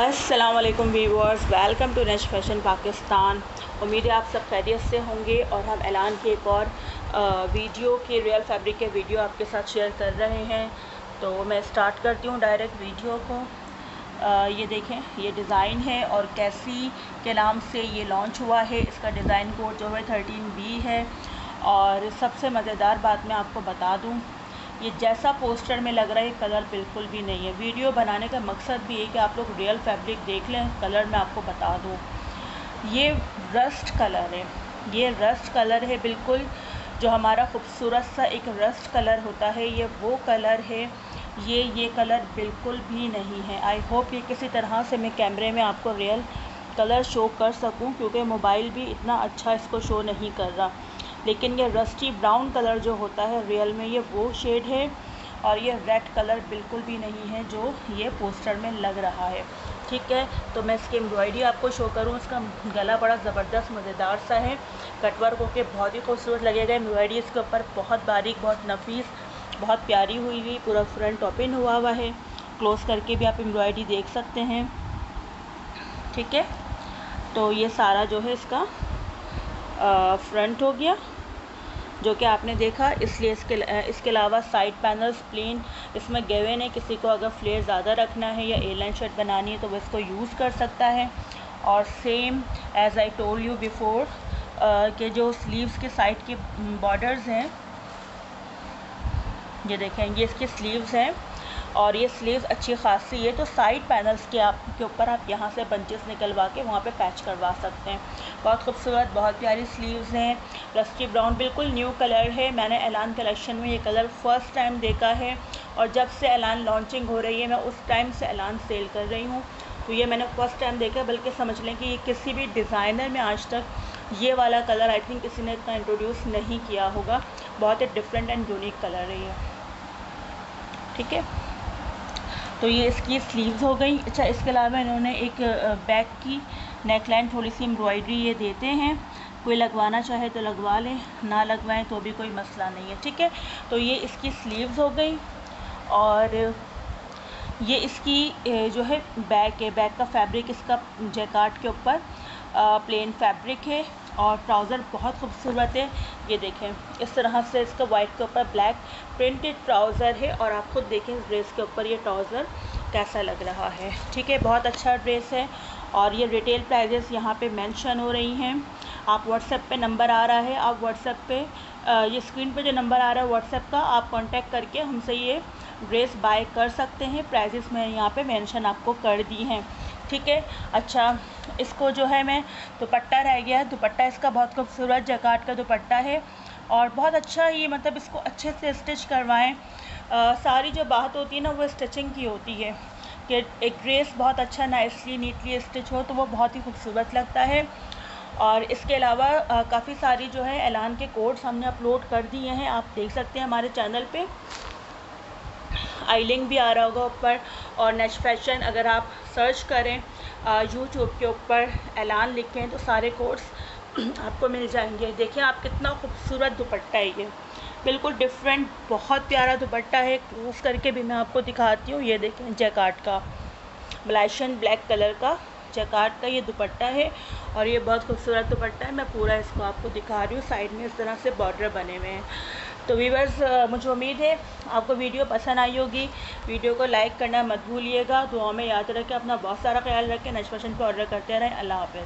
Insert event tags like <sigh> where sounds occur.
अस्सलाम वालेकुम viewers welcome to nash fashion Pakistan उम्मीद है आप सब खैरियत से होंगे और हम ऐलान के एक और वीडियो के रियल फैब्रिक के वीडियो आपके साथ शेयर कर रहे हैं। तो मैं स्टार्ट करती हूँ डायरेक्ट वीडियो को। आ, ये देखें ये डिज़ाइन है और कैसी के नाम से ये लॉन्च हुआ है। इसका डिज़ाइन कोड जो है थर्टीन बी है। और सबसे मज़ेदार बात मैं आपको बता दूँ ये जैसा पोस्टर में लग रहा है कलर बिल्कुल भी नहीं है। वीडियो बनाने का मकसद भी है कि आप लोग रियल फैब्रिक देख लें, कलर मैं आपको बता दूँ। ये रस्ट कलर है। ये रस्ट कलर है बिल्कुल, जो हमारा खूबसूरत सा एक रस्ट कलर होता है। ये वो कलर है। ये ये कलर बिल्कुल भी नहीं है। आई होप ये किसी तरह से मैं कैमरे में आपको रियल कलर शो कर सकूँ, क्योंकि मोबाइल भी इतना अच्छा इसको शो नहीं कर रहा। लेकिन ये रस्टी ब्राउन कलर जो होता है रियल में ये वो शेड है और ये रेड कलर बिल्कुल भी नहीं है जो ये पोस्टर में लग रहा है। ठीक है तो मैं इसकी एम्ब्रॉयडरी आपको शो करूँ। इसका गला बड़ा ज़बरदस्त, मज़ेदार सा है। कटवर्क होकर बहुत ही खूबसूरत लगेगा। एम्ब्रॉयडरी इसके ऊपर बहुत बारीक, बहुत नफीस, बहुत प्यारी हुई हुई, पूरा फ्रंट ओपन हुआ हुआ है। क्लोज़ करके भी आप एम्ब्रॉयडरी देख सकते हैं। ठीक है तो ये सारा जो है इसका फ्रंट हो गया। जो कि आपने देखा, इसलिए इसके इसके अलावा साइड पैनल्स प्लेन इसमें गेवन है किसी को अगर फ्लेयर ज़्यादा रखना है या ए लाइन शर्ट बनानी है तो वो इसको यूज़ कर सकता है। और same as I told you before के जो स्लीव्स के साइड के बॉर्डर्स हैं, ये देखें, ये इसके स्लीव्स हैं। और ये स्लीव्स अच्छी खासी है तो साइड पैनल्स के आप, के ऊपर आप यहाँ से बंचेस निकलवा के वहाँ पे पैच करवा सकते हैं। बहुत खूबसूरत, बहुत प्यारी स्लीव्स हैं। रस्टी ब्राउन बिल्कुल न्यू कलर है। मैंने ऐलान कलेक्शन में ये कलर फ़र्स्ट टाइम देखा है और जब से ऐलान लॉन्चिंग हो रही है, मैं उस टाइम से ऐलान सेल कर रही हूँ। तो ये मैंने फ़र्स्ट टाइम देखा बल्कि समझ लें कि ये किसी भी डिज़ाइनर में आज तक ये वाला कलर आई थिंक किसी ने इतना इंट्रोड्यूस नहीं किया होगा। बहुत ही डिफरेंट एंड यूनिक कलर है ये। ठीक है? तो ये इसकी स्लीव्स हो गई। अच्छा इसके अलावा इन्होंने एक बैक की नेकलाइन थोड़ी सी एम्ब्रॉयडरी ये देते हैं। कोई लगवाना चाहे तो लगवा लें, ना लगवाएँ तो भी कोई मसला नहीं है, ठीक है? तो ये इसकी स्लीव्स हो गई और ये इसकी जो है बैक है। बैक का फैब्रिक इसका जैकार्ट के ऊपर प्लेन फैब्रिक है। और ट्राउज़र बहुत खूबसूरत है। ये देखें, इस तरह से इसका वाइट के ऊपर ब्लैक प्रिंटेड ट्राउज़र है और आप खुद देखें इस ड्रेस के ऊपर ये ट्राउज़र कैसा लग रहा है। ठीक है, बहुत अच्छा ड्रेस है और ये रिटेल प्राइजेस यहाँ पे मेंशन हो रही हैं। आप व्हाट्सएप पे नंबर आ रहा है, आप व्हाट्सएप पे ये स्क्रीन पे जो नंबर आ रहा है व्हाट्सएप का, आप कांटेक्ट करके हमसे ये ड्रेस बाय कर सकते हैं। प्राइजेस मैं यहाँ पे मेंशन आपको कर दी हैं। ठीक है अच्छा इसको जो है मैं दुपट्टा रह गया है। दुपट्टा इसका बहुत खूबसूरत जकाट का दुपट्टा है और बहुत अच्छा ही मतलब इसको अच्छे से स्टिच करवाएँ। सारी जो बात होती है ना वो स्टिचिंग की होती है कि एक ड्रेस बहुत अच्छा नाइसली नीटली स्टिच हो तो वो बहुत ही खूबसूरत लगता है। और इसके अलावा काफ़ी सारी जो है ऐलान के कोड्स हमने अपलोड कर दिए हैं। आप देख सकते हैं हमारे चैनल पे। आई लिंक भी आ रहा होगा ऊपर। और नेक्स्ट फ़ैशन अगर आप सर्च करें यूट्यूब के ऊपर ऐलान लिखें तो सारे कोर्स <clears throat> आपको मिल जाएँगे। देखिए आप कितना खूबसूरत दुपट्टा है ये। बिल्कुल डिफरेंट बहुत प्यारा दुपट्टा है। क्रूज करके भी मैं आपको दिखाती हूँ। ये देखें जैकार्ट का। मलाइशन ब्लैक कलर का जैकार्ट का ये दुपट्टा है और ये बहुत खूबसूरत दुपट्टा है। मैं पूरा इसको आपको दिखा रही हूँ। साइड में इस तरह से बॉर्डर बने हुए हैं। तो वीवर्स मुझे उम्मीद है आपको वीडियो पसंद आई होगी। वीडियो को लाइक करना मत भूलिएगा। दुआ में याद रखें, अपना बहुत सारा ख्याल रखें। नशपशन पर ऑर्डर करते रहें। अल्लाह हाफ़